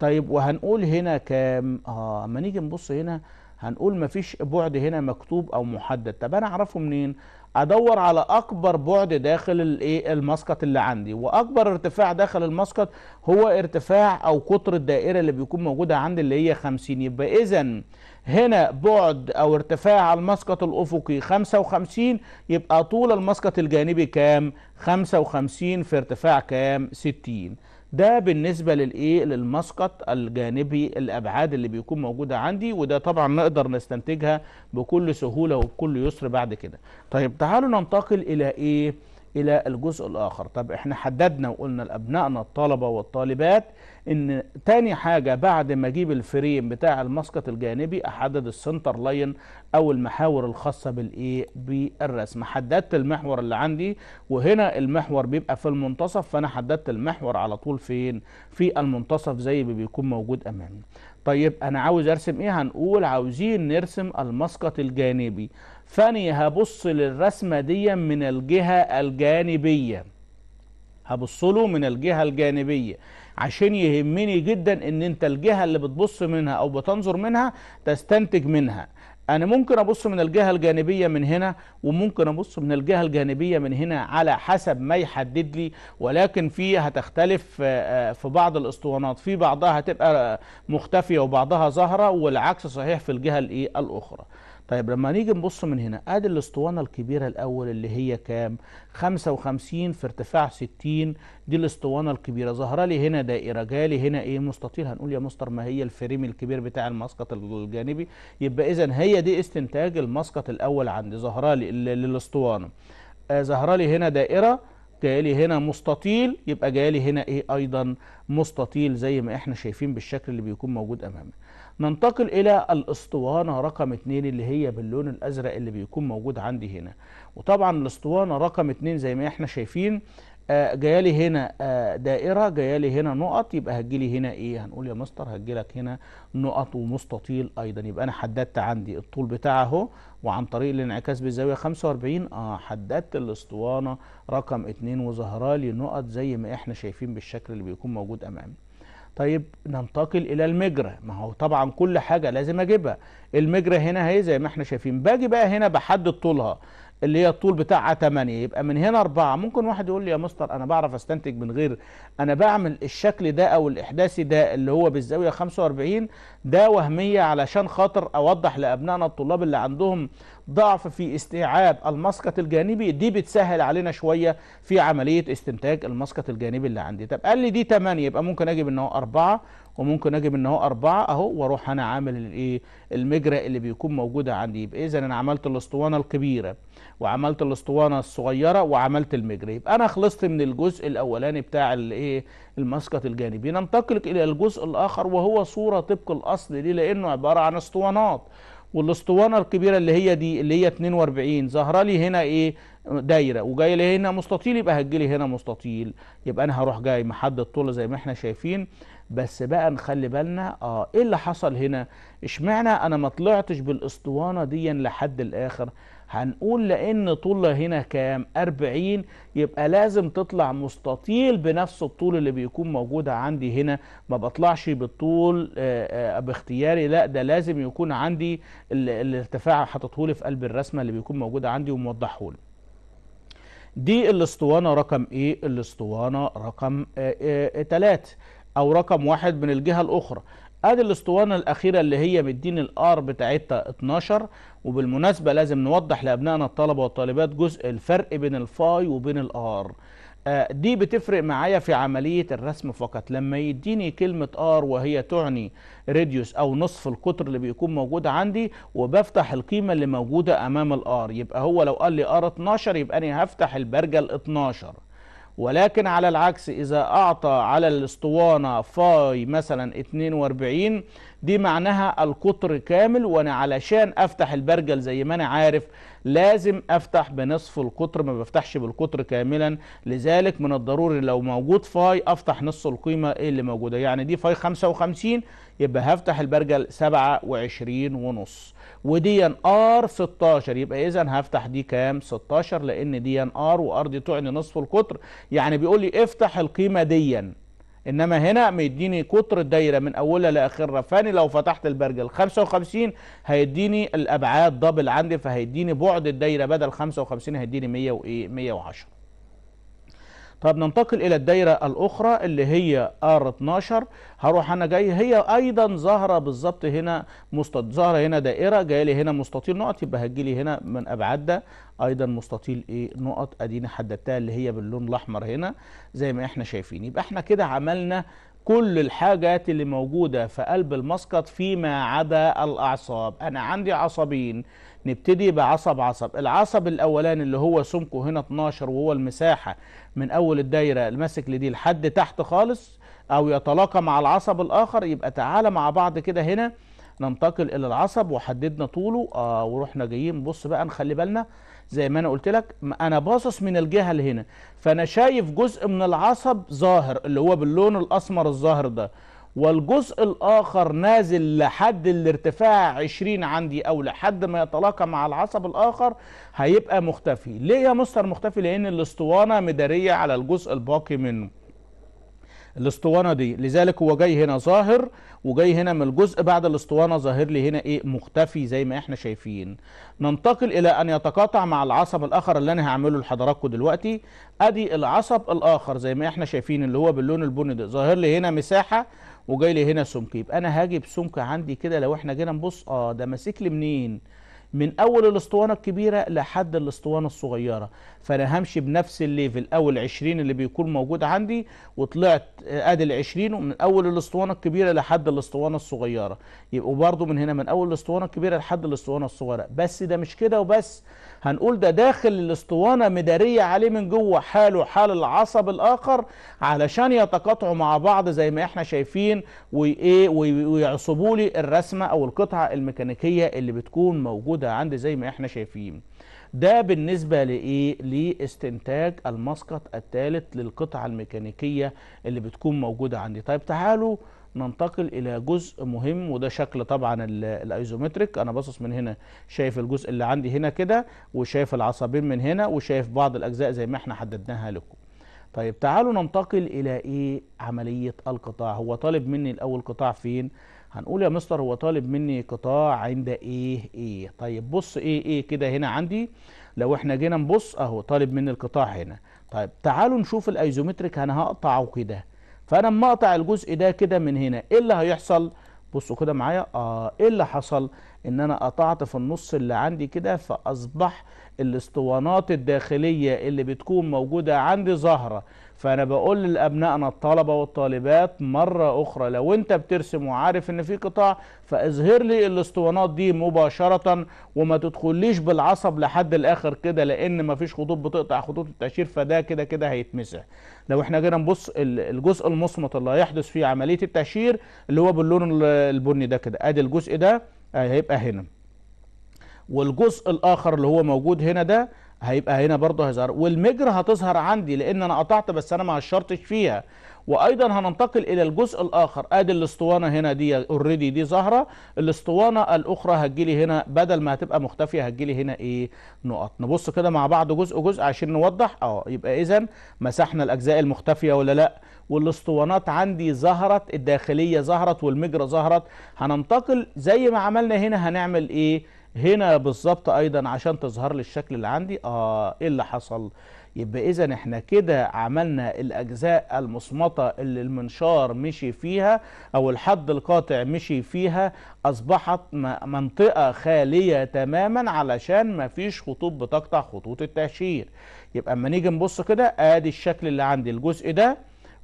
طيب وهنقول هنا كام؟ آه أما نيجي نبص هنا هنقول مفيش بعد هنا مكتوب أو محدد. طب أنا أعرفه منين؟ أدور على أكبر بعد داخل الايه المسقط اللي عندي. وأكبر ارتفاع داخل المسقط هو ارتفاع أو قطر الدائرة اللي بيكون موجودة عندي اللي هي 50 يبقى إذا هنا بعد أو ارتفاع المسقط الأفقي 55 يبقى طول المسقط الجانبي كام؟ 55 في ارتفاع كام؟ 60 ده بالنسبة للإيه؟ للمسقط الجانبي الأبعاد اللي بيكون موجودة عندي وده طبعا نقدر نستنتجها بكل سهولة وبكل يسر بعد كده. طيب تعالوا ننتقل إلى إيه؟ إلى الجزء الآخر. طب إحنا حددنا وقلنا لأبنائنا الطلبة والطالبات إن تاني حاجة بعد ما أجيب ال frame بتاع المسقط الجانبي أحدد ال center line أو المحاور الخاصة بالإيه؟ بالرسم. حددت المحور اللي عندي وهنا المحور بيبقى في المنتصف فأنا حددت المحور على طول فين؟ في المنتصف زي ما بيكون موجود أمامي. طيب أنا عاوز أرسم إيه؟ هنقول عاوزين نرسم المسقط الجانبي. فاني هبص للرسمة دي من الجهة الجانبية. هبص له من الجهة الجانبية. عشان يهمني جدا إن أنت الجهة اللي بتبص منها أو بتنظر منها تستنتج منها. أنا ممكن أبص من الجهة الجانبية من هنا وممكن أبص من الجهة الجانبية من هنا على حسب ما يحدد لي ولكن في هتختلف في بعض الأسطوانات. في بعضها هتبقى مختفية وبعضها ظاهره والعكس صحيح في الجهة الإيه؟ الأخرى. طيب لما نيجي نبص من هنا آدي الأسطوانة الكبيرة الأول اللي هي كام؟ 55 في ارتفاع 60 دي الأسطوانة الكبيرة. ظاهره لي هنا دائرة. جالي هنا إيه؟ مستطيل. هنقول يا مستر ما هي الفريم الكبير بتاع المسقط الجانبي. يبقى اذا هي دي استنتاج المسقط الأول عندي. ظاهره لي للأسطوانة. ظاهره لي هنا دائرة. جايلي هنا مستطيل. يبقى جايلي هنا إيه؟ أيضا مستطيل زي ما إحنا شايفين بالشكل اللي بيكون موجود أمامنا. ننتقل إلى الأسطوانة رقم اتنين اللي هي باللون الأزرق اللي بيكون موجود عندي هنا. وطبعا الأسطوانة رقم اتنين زي ما إحنا شايفين آه جايالي هنا آه دائرة جايالي هنا نقط. يبقى هتجيلي هنا إيه؟ هنقول يا مستر هتجيلك هنا نقط ومستطيل أيضا. يبقى أنا حددت عندي الطول بتاعه أهو. وعن طريق الانعكاس بالزاوية 45 آه حددت الأسطوانة رقم اتنين وظهر لي نقط زي ما إحنا شايفين بالشكل اللي بيكون موجود أمامي. طيب ننتقل إلى المجرى. ما هو طبعا كل حاجة لازم أجيبها. المجرى هنا أهي زي ما إحنا شايفين. باجي بقى هنا بحدد طولها اللي هي الطول بتاعها 8 يبقى من هنا 4 ممكن واحد يقول لي يا مستر أنا بعرف أستنتج من غير أنا بعمل الشكل ده أو الإحداثي ده اللي هو بالزاوية 45 ده وهمية علشان خاطر أوضح لأبنائنا الطلاب اللي عندهم ضعف في استيعاب المسقط الجانبي. دي بتسهل علينا شوية في عملية استنتاج المسقط الجانبي اللي عندي. طب قال لي دي 8 يبقى ممكن أجيب إن هو 4 وممكن أجيب إن هو 4 أهو وأروح أنا عامل الايه المجرى اللي بيكون موجوده عندي. يبقى اذا أنا عملت الأسطوانة الكبيرة وعملت الأسطوانة الصغيرة وعملت المجرى. يبقى أنا خلصت من الجزء الأولاني بتاع الايه المسقط الجانبي. ننتقل إلى الجزء الآخر وهو صورة طبق الأصل دي لأنه عبارة عن أسطوانات. والاسطوانة الكبيرة اللي هي دي اللي هي 42 ظاهرة لي هنا إيه؟ دايرة. وجاي لي هنا مستطيل يبقى هتجي لي هنا مستطيل. يبقى أنا هروح جاي محدد طول زي ما إحنا شايفين. بس بقى نخلي بالنا آه إيه اللي حصل هنا؟ إشمعنى أنا ما طلعتش بالاسطوانة دي لحد الآخر؟ هنقول لأن طولها هنا كام؟ 40 يبقى لازم تطلع مستطيل بنفس الطول اللي بيكون موجودة عندي هنا. ما بطلعش بالطول آآ آآ باختياري. لا ده لازم يكون عندي الارتفاع حاططهولي في قلب الرسمة اللي بيكون موجودة عندي وموضحهولي دي الأسطوانة رقم إيه الأسطوانة رقم تلات أو رقم واحد من الجهة الأخرى. ادي الاسطوانة الأخيرة اللي هي مدين الآر بتاعتها 12 وبالمناسبة لازم نوضح لأبنائنا الطلبة والطالبات جزء الفرق بين ال phi وبين ال R. آه دي بتفرق معايا في عملية الرسم فقط. لما يديني كلمة R وهي تعني radius أو نصف القطر اللي بيكون موجود عندي وبفتح القيمة اللي موجودة أمام ال R. يبقى هو لو قال لي R 12 يبقى أنا هفتح البرجل 12 ولكن على العكس إذا أعطى على الأسطوانة phi مثلا 42 دي معناها القطر كامل وأنا علشان أفتح البرجل زي ما أنا عارف لازم أفتح بنصف القطر ما بفتحش بالقطر كاملا. لذلك من الضروري لو موجود phi أفتح نص القيمة إيه اللي موجودة؟ يعني دي phi 55 يبقى هفتح البرجل 27 ونص. ودي R 16 يبقى اذا هفتح دي كام؟ 16 لأن دي R و R دي تعني نصف القطر. يعني بيقول لي افتح القيمة ديا. إنما هنا مديني قطر الدايرة من أولها لآخرها. فاني لو فتحت البرجل 55 هيديني الأبعاد double عندي فهيديني بعد الدايرة بدل 55 هيديني 100 وايه 110 طب ننتقل إلى الدايرة الأخرى اللي هي R 12 هروح أنا جاي. هي أيضا ظاهرة بالظبط هنا مستطيل ظاهرة هنا دائرة جاية لي هنا مستطيل نقط يبقى هتجي لي هنا من ابعاد ده أيضا مستطيل إيه؟ نقط. أديني حددتها اللي هي باللون الأحمر هنا زي ما إحنا شايفين. يبقى إحنا كده عملنا كل الحاجات اللي موجودة في قلب المسقط فيما عدا الأعصاب. أنا عندي عصبين. نبتدي بعصب عصب. العصب الأولاني اللي هو سمكه هنا 12 وهو المساحة من أول الدايرة الماسك لدي لحد تحت خالص أو يتلاقى مع العصب الآخر يبقى تعالى مع بعض كده هنا ننتقل إلى العصب وحددنا طوله. آه ورحنا جايين. بص بقى نخلي بالنا زي ما أنا قلت لك أنا باصص من الجهة اللي هنا فأنا شايف جزء من العصب ظاهر اللي هو باللون الأسمر الظاهر ده. والجزء الآخر نازل لحد الارتفاع 20 عندي أو لحد ما يتلاقى مع العصب الآخر هيبقى مختفي. ليه يا مستر مختفي؟ لأن الأسطوانة مدارية على الجزء الباقي منه. الأسطوانة دي لذلك هو جاي هنا ظاهر وجاي هنا من الجزء بعد الأسطوانة ظاهر لي هنا إيه؟ مختفي زي ما إحنا شايفين. ننتقل إلى أن يتقاطع مع العصب الآخر اللي أنا هعمله لحضراتكم دلوقتي. أدي العصب الآخر زي ما إحنا شايفين اللي هو باللون البني ده. ظاهر لي هنا مساحة وجاي لي هنا سمك يبقى أنا هاجي بسمك عندي كده لو إحنا جينا نبص آه ده ماسك لي منين؟ من أول الأسطوانة الكبيرة لحد الأسطوانة الصغيرة. فأنا همشي بنفس ال level أول 20 اللي بيكون موجود عندي وطلعت أدي ال 20 ومن أول الأسطوانة الكبيرة لحد الأسطوانة الصغيرة. يبقوا برضو من هنا من أول الأسطوانة الكبيرة لحد الأسطوانة الصغيرة. بس ده مش كده وبس. هنقول ده داخل الاسطوانة مدارية عليه من جوه حاله حال العصب الآخر علشان يتقاطعوا مع بعض زي ما إحنا شايفين وإيه ويعصبوا لي الرسمة أو القطعة الميكانيكية اللي بتكون موجودة عندي زي ما إحنا شايفين ده بالنسبة لإيه؟ لاستنتاج المسقط الثالث للقطعة الميكانيكية اللي بتكون موجودة عندي طيب تعالوا ننتقل إلى جزء مهم وده شكل طبعا الأيزومتريك. أنا باصص من هنا شايف الجزء اللي عندي هنا كده وشايف العصبين من هنا وشايف بعض الأجزاء زي ما إحنا حددناها لكم. طيب تعالوا ننتقل إلى إيه؟ عملية القطاع. هو طالب مني الأول قطاع فين؟ هنقول يا مستر هو طالب مني قطاع عند إيه؟ إيه. طيب بص إيه إيه كده هنا عندي. لو إحنا جينا نبص أهو طالب مني القطاع هنا. طيب تعالوا نشوف الأيزومتريك أنا هقطعه كده. فأنا اما أقطع الجزء ده كده من هنا إيه اللي هيحصل؟ بصوا كده معايا آه إيه اللي حصل؟ إن أنا قطعت في النص اللي عندي كده فأصبح الاسطوانات الداخلية اللي بتكون موجودة عندي ظاهرة. فأنا بقول لأبنائنا الطلبة والطالبات مرة أخرى لو أنت بترسم وعارف إن في قطاع فأظهر لي الاسطوانات دي مباشرة وما تدخليش بالعصب لحد الآخر كده لأن ما فيش خطوط بتقطع خطوط التهشير فده كده كده هيتمسح. لو إحنا جينا نبص الجزء المصمت اللي هيحدث فيه عملية التهشير اللي هو باللون البني ده كده أدي الجزء ده هيبقى هنا. والجزء الآخر اللي هو موجود هنا ده هيبقى هنا برضه هيظهر. والمجرى هتظهر عندي لأن أنا قطعت بس أنا ما هشرتش فيها. وأيضا هننتقل إلى الجزء الآخر. أدي الأسطوانة هنا دي already دي ظاهرة. الأسطوانة الأخرى هتجيلي هنا. بدل ما هتبقى مختفية هتجيلي هنا إيه؟ نقط. نبص كده مع بعض جزء جزء عشان نوضح. آه يبقى اذا مسحنا الأجزاء المختفية ولا لأ؟ والأسطوانات عندي ظهرت الداخلية ظهرت والمجرى ظهرت. هننتقل زي ما عملنا هنا هنعمل إيه؟ هنا بالظبط أيضا عشان تظهر لي الشكل اللي عندي. آه إيه اللي حصل؟ يبقى اذا إحنا كده عملنا الأجزاء المصمطة اللي المنشار مشي فيها أو الحد القاطع مشي فيها أصبحت منطقة خالية تماما علشان ما فيش خطوط بتقطع خطوط التهشير يبقى أما نيجي نبص كده آدي الشكل اللي عندي الجزء ده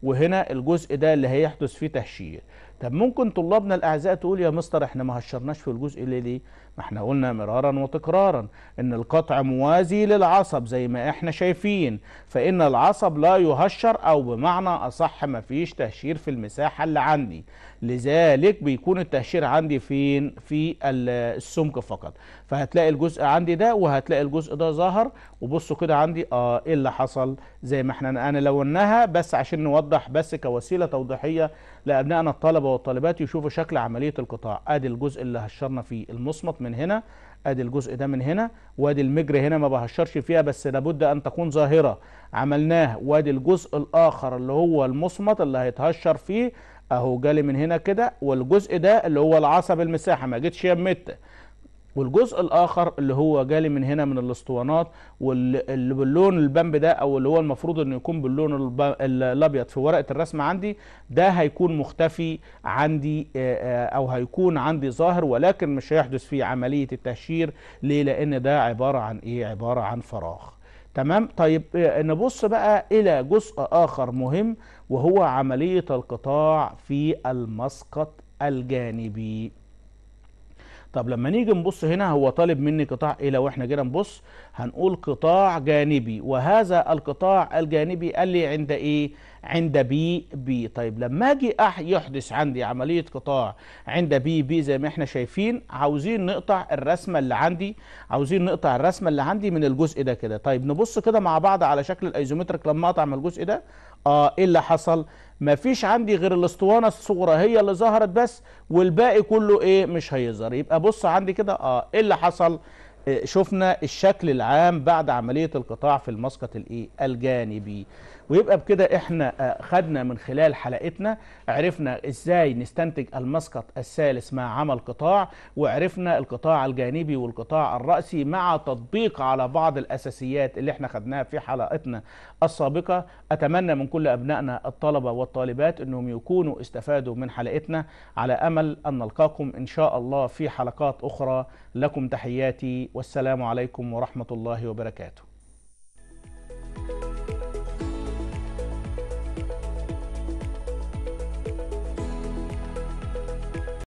وهنا الجزء ده اللي هيحدث فيه تهشير طب ممكن طلابنا الأعزاء تقول يا مستر إحنا ما هشرناش في الجزء اللي ليه؟ ما إحنا قلنا مرارا وتكرارا إن القطع موازي للعصب زي ما إحنا شايفين فإن العصب لا يهشر أو بمعنى أصح ما فيش تهشير في المساحة اللي عندي. لذلك بيكون التهشير عندي فين؟ في السمك فقط. فهتلاقي الجزء عندي ده وهتلاقي الجزء ده ظاهر وبصوا كده عندي آه إيه اللي حصل؟ زي ما إحنا أنا لوناها بس عشان نوضح بس كوسيلة توضيحية لأبنائنا الطلبة والطالبات يشوفوا شكل عملية القطاع. أدي الجزء اللي هشرنا فيه المصمت من هنا أدي الجزء ده من هنا وأدي المجري هنا ما بهشرش فيها بس لابد أن تكون ظاهرة. عملناه. وأدي الجزء الآخر اللي هو المصمت اللي هيتهشر فيه. أهو جالي من هنا كده والجزء ده اللي هو العصب المساحة. ما جيتش يمت والجزء الآخر اللي هو جالي من هنا من الأسطوانات واللي باللون البامب ده أو اللي هو المفروض إنه يكون باللون الأبيض في ورقة الرسم عندي ده هيكون مختفي عندي أو هيكون عندي ظاهر ولكن مش هيحدث فيه عملية التهشير. ليه؟ لأن ده عبارة عن إيه؟ عبارة عن فراغ. تمام؟ طيب آه، نبص بقى إلى جزء آخر مهم وهو عملية القطاع في المسقط الجانبي. طب لما نيجي نبص هنا هو طالب مني قطاع إيه؟ لو إحنا جينا نبص هنقول قطاع جانبي. وهذا القطاع الجانبي قال لي عند إيه؟ عند B B. طيب لما أجي أح يحدث عندي عملية قطاع عند B B زي ما إحنا شايفين عاوزين نقطع الرسمة اللي عندي عاوزين نقطع الرسمة اللي عندي من الجزء ده كده. طيب نبص كده مع بعض على شكل ال isometric لما أقطع من الجزء ده. آه إيه اللي حصل؟ مفيش عندي غير الاسطوانة الصغرى هي اللي ظهرت بس والباقي كله إيه؟ مش هيظهر. يبقى بص عندي كده آه إيه اللي حصل؟ آه، شفنا الشكل العام بعد عملية القطاع في المسقط الإيه؟ الجانبي. ويبقى بكده إحنا آه، خدنا من خلال حلقتنا عرفنا إزاي نستنتج المسقط الثالث مع عمل قطاع وعرفنا القطاع الجانبي والقطاع الرأسي مع تطبيق على بعض الأساسيات اللي إحنا خدناها في حلقتنا السابقة. أتمنى من كل أبنائنا الطلبة والطالبات أنهم يكونوا استفادوا من حلقتنا. على أمل أن نلقاكم إن شاء الله في حلقات أخرى. لكم تحياتي والسلام عليكم ورحمة الله وبركاته.